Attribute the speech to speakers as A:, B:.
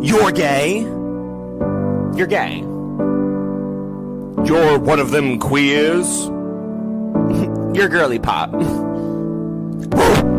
A: You're gay. You're gay.
B: You're one of them queers?
A: You're girly pop.